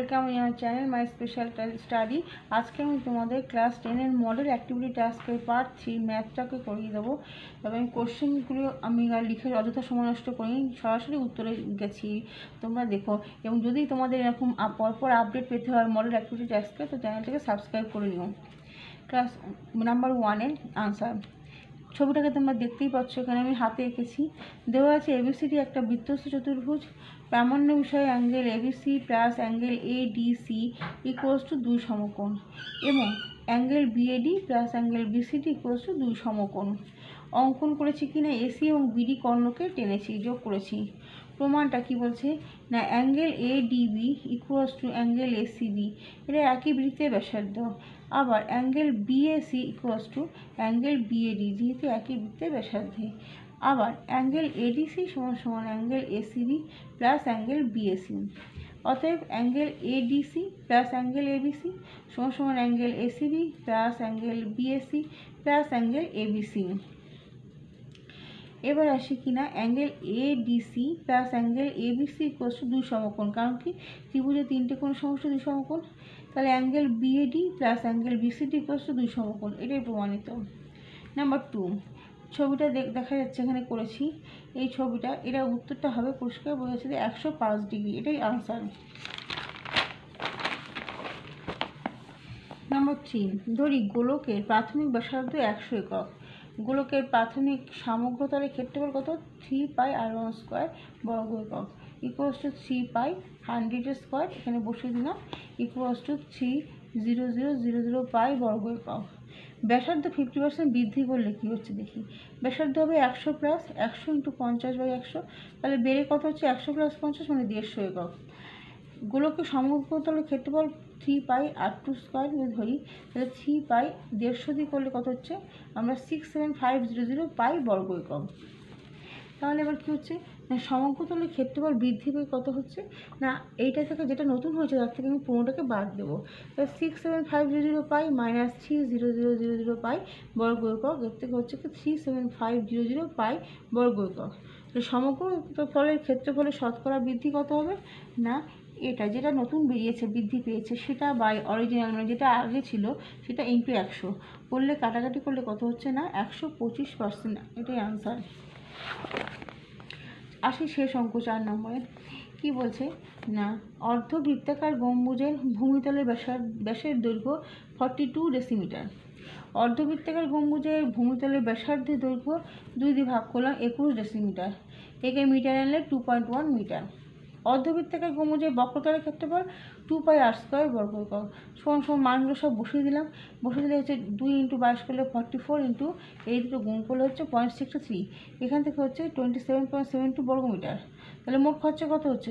Welcome your channel my special study আজকে আমি তোমাদের ক্লাস টেনের মডেল অ্যাক্টিভিটি টাস্কের পার্ট থ্রি ম্যাথটাকে করিয়ে দেবো। তবে আমি কোশ্চেনগুলো আমি লিখে অযথা সময় নষ্ট করিনি, সরাসরি উত্তরে গেছি। তোমরা দেখো, এবং যদি তোমাদের এরকম পরপর আপডেট পেতে হয় মডেল অ্যাক্টিভিটি টাস্কে তো চ্যানেলটাকে সাবস্ক্রাইব করে নিও। ক্লাস নাম্বার ওয়ানের আনসার ছবিটাকে তোমরা দেখতেই পাচ্ছ, এখানে আমি হাতে এঁকেছি। দেওয়া আছে এবিসিডি একটা বৃত্তস্থ চতুর্ভুজ, প্রামাণ্য বিষয়ে angle ABC plus angle A D C equals to দুই সমকোণ এবং angle BAD plus angle BCD equals to দুই সমকোণ। অঙ্কন করেছি কি না এসি এবং বিডি কর্ণকে টেনেছি, যোগ করেছি। প্রমাণটা কি বলছে? না angle A DB equals to angle ACB এটা একই বৃত্তের ব্যাসার্ধ। আবার angle BAC equals to angle BAD যেহেতু একই বৃত্তের ব্যাসার্ধে। আবার অ্যাঙ্গেল এডিসি সমান সমান angle ACB plus angle BAC অতএব angle ADC plus angle ABC সমান সমান angle ACB plus angle BAC plus angle ABC এবার আসি কিনা angle A DC plus angle A BC equals to দুই সমকোণ, কারণ কি? ত্রিভুজের তিনটে কোণ সমষ্টি, দুই সমকোণ। তাহলে angle BAD plus angle BCD equals to দুই সমকোণ, এটাই প্রমাণিত। নাম্বার টু ছবিটা দেখ- দেখা যাচ্ছে, এখানে করেছি। এই ছবিটা এটা উত্তরটা হবে পরিষ্কার বোঝা যাচ্ছে যে একশো পাঁচ ডিগ্রি, এটাই আনসার নাম্বার থ্রি ধরি গোলকের প্রাথমিক ব্যাসার্ধ একশো একক। গোলকের প্রাথমিক সামগ্রতলের ক্ষেত্রফল কত? Three pi r one square বর্গ একক। Equals to three pi hundred square এখানে বসিয়ে দিলাম। Equals to three zero zero zero zero pi বর্গ একক। ব্যাসার্ধ ফিফটি পার্সেন্ট বৃদ্ধি করলে কী হচ্ছে দেখি? ব্যাসার্ধ হবে একশো প্লাস একশো ইন্টু পঞ্চাশ বাই একশো। তাহলে বেড়ে কত হচ্ছে? একশো প্লাস পঞ্চাশ মানে দেড়শো একক। গোলকের সমগ্রতলের ক্ষেত্রফল three pi r two square যদি ধরি, তাহলে থ্রি পাই দেড়শো দিয়ে করলে কত হচ্ছে? আমরা six seven five zero zero pi বর্গ একক তাহলে এবার কী হচ্ছে? না সমগ্রতলের ক্ষেত্রফল বৃদ্ধি পেয়ে কত হচ্ছে? না, এইটা থেকে যেটা নতুন হয়েছে, তার থেকে আমি পনেরোটাকে বাদ দেবো। তাহলে six seven five zero zero pi minus three zero zero zero zero pi বর্গ একক এর থেকে হচ্ছে কি three seven five zero zero pi বর্গ একক সমগ্র ফলের ক্ষেত্রফলের শতকরা বৃদ্ধি কত হবে? না এটা যেটা নতুন বেরিয়েছে, বৃদ্ধি পেয়েছে, সেটা বাই অরিজিনাল মানে যেটা আগে ছিল, সেটা ইন্টু একশো। করলে কাটাকাটি করলে কত হচ্ছে না? একশো পঁচিশ পার্সেন্ট এটাই আনসার আসি শেষ অঙ্ক চার নম্বরে। কি বলছে? না, অর্ধবৃত্তাকার গম্বুজের ভূমিতলের ব্যাসার ব্যাসের দৈর্ঘ্য ফর্টি টু ডেসিমিটার অর্ধবৃত্তাকার গম্বুজের ভূমিতলের ব্যাসার্ধের দৈর্ঘ্য দুই দিয়ে ভাগ করলাম একুশ ডেসিমিটার একে মিটার আনলে টু পয়েন্ট ওয়ান মিটার অর্ধবৃত্তাকার গম্বুজের বক্রতলের ক্ষেত্রফল টু পাই আর স্কোয়ার বর্গ সমান সমান মানগুলো সব বসিয়ে দিলাম। বসিয়ে দিলে হচ্ছে দুই ইন্টু বাইশ করলে ফর্টি ফোর ইন্টু এই দুটো গুণ করলে হচ্ছে পয়েন্ট সিক্স থ্রি এখান থেকে হচ্ছে twenty seven point seven two বর্গ মিটার তাহলে মোট খরচা কত হচ্ছে?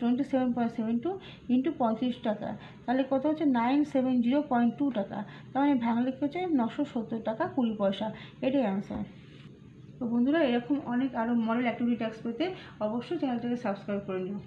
Twenty seven point seven two into পঁয়ত্রিশ টাকা। তাহলে কত হচ্ছে? Nine seven zero point two টাকা। তার মানে ভাঙলে কি হচ্ছে? নশো সত্তর টাকা কুড়ি পয়সা। এটাই আনসার তো বন্ধুরা এরকম অনেক আরও মডেল অ্যাক্টিভিটি ট্যাক্স পেতে অবশ্যই চ্যানেলটাকে সাবস্ক্রাইব করে নিও।